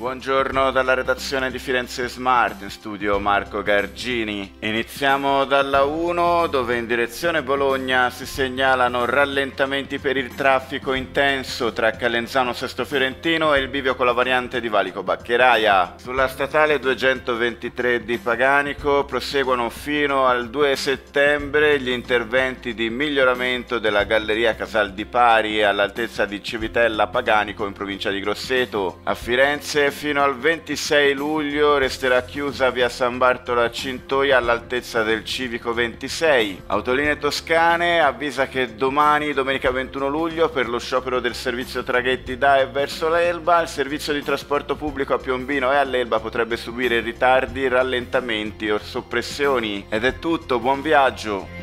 Buongiorno dalla redazione di Firenze Smart, in studio Marco Gargini. Iniziamo dalla 1 dove in direzione Bologna si segnalano rallentamenti per il traffico intenso tra Calenzano Sesto Fiorentino e il bivio con la variante di Valico Baccheraia. Sulla statale 223 di Paganico proseguono fino al 2 settembre gli interventi di miglioramento della galleria Casal di Pari all'altezza di Civitella Paganico in provincia di Grosseto. A Firenze fino al 26 luglio resterà chiusa via San Bartolo Cintoia all'altezza del Civico 26. Autolinee Toscane avvisa che domani, domenica 21 luglio, per lo sciopero del servizio traghetti da e verso l'Elba, il servizio di trasporto pubblico a Piombino e all'Elba potrebbe subire ritardi, rallentamenti o soppressioni. Ed è tutto, buon viaggio!